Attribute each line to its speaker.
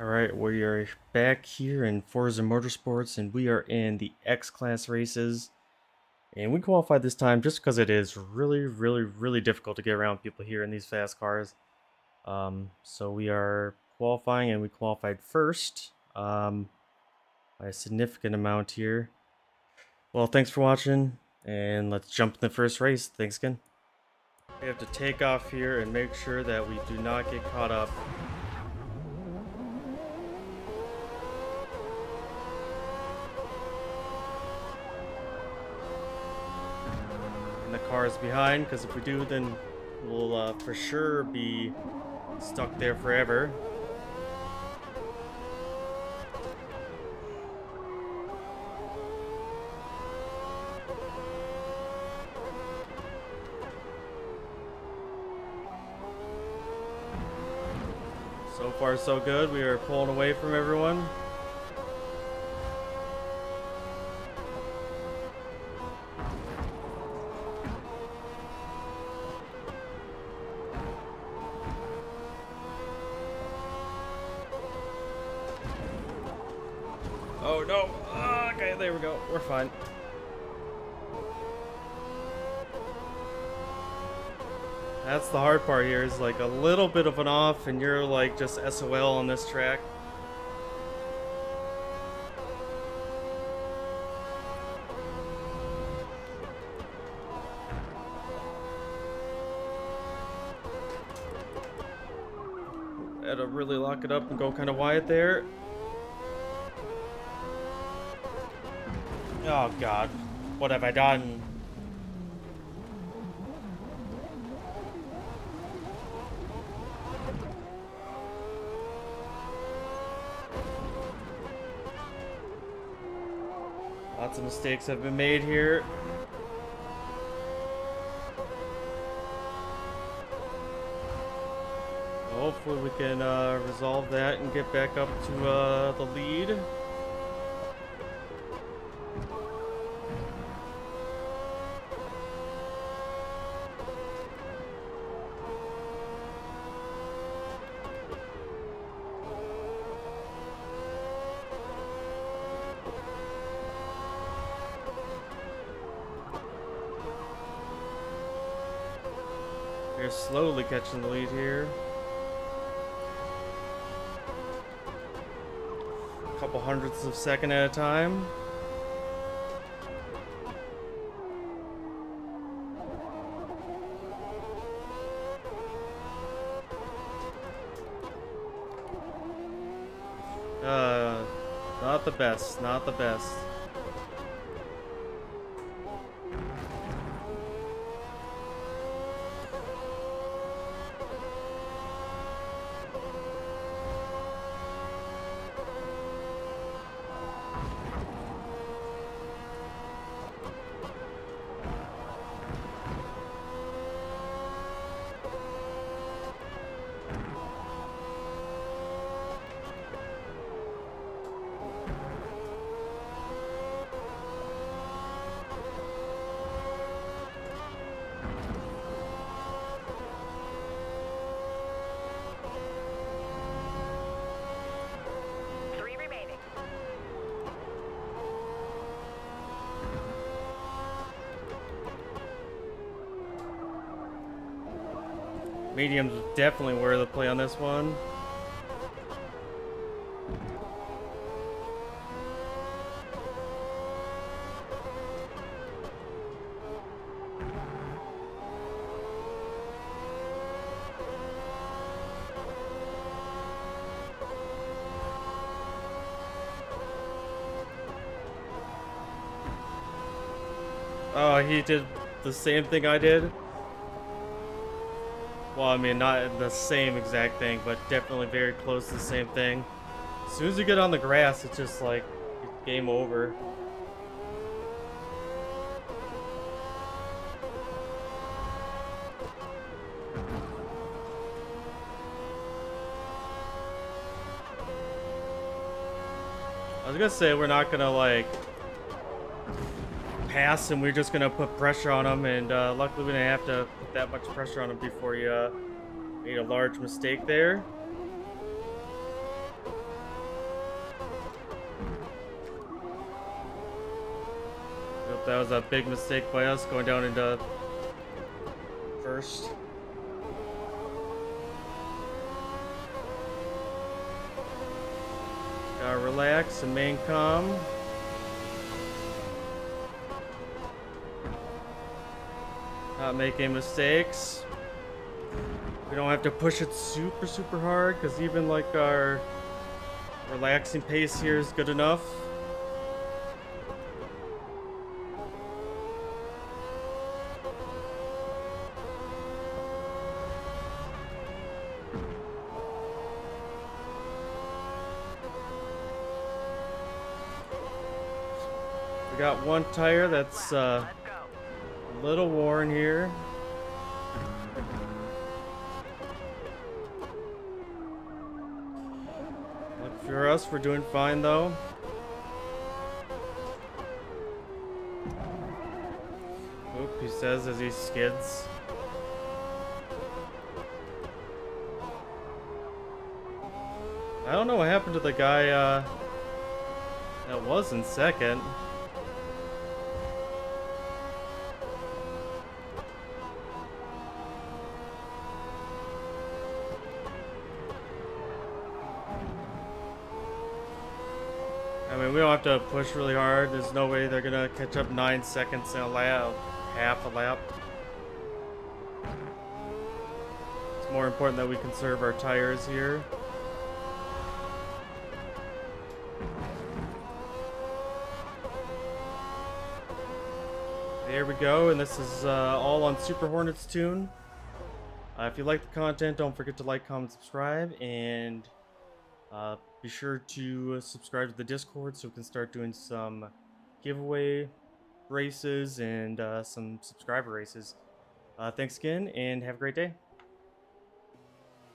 Speaker 1: All right, we are back here in Forza Motorsports, and we are in the X-Class races. And we qualified this time just because it is really, really, really difficult to get around people here in these fast cars. Um, so we are qualifying, and we qualified first um, by a significant amount here. Well, thanks for watching, and let's jump in the first race. Thanks again. We have to take off here and make sure that we do not get caught up and the cars behind because if we do then we'll uh, for sure be stuck there forever. So far so good. We are pulling away from everyone No! Oh, okay, there we go. We're fine. That's the hard part here is like a little bit of an off and you're like just SOL on this track. Had to really lock it up and go kind of wide there. Oh god, what have I done? Lots of mistakes have been made here. Hopefully we can uh, resolve that and get back up to uh, the lead. Slowly catching the lead here. A couple hundredths of a second at a time. Uh, not the best, not the best. Mediums definitely were the play on this one. Oh, he did the same thing I did? Well, I mean, not the same exact thing, but definitely very close to the same thing. As soon as you get on the grass, it's just like game over. I was gonna say we're not gonna like pass, and we are just gonna put pressure on him. And uh, luckily, we didn't have to put that much pressure on him before he uh, made a large mistake there. Yep, that was a big mistake by us going down into first. Gotta relax and main calm. Not making mistakes. We don't have to push it super, super hard because even like our relaxing pace here is good enough. We got one tire that's uh, little worn here. Look for us, we're doing fine though. Oop, he says as he skids. I don't know what happened to the guy uh, that was in second. I mean, we don't have to push really hard. There's no way they're gonna catch up nine seconds in a lap, half a lap. It's more important that we conserve our tires here. There we go, and this is uh, all on Super Hornets Tune. Uh, if you like the content, don't forget to like, comment, subscribe, and uh, be sure to subscribe to the Discord so we can start doing some giveaway races and uh, some subscriber races. Uh, thanks again, and have a great day.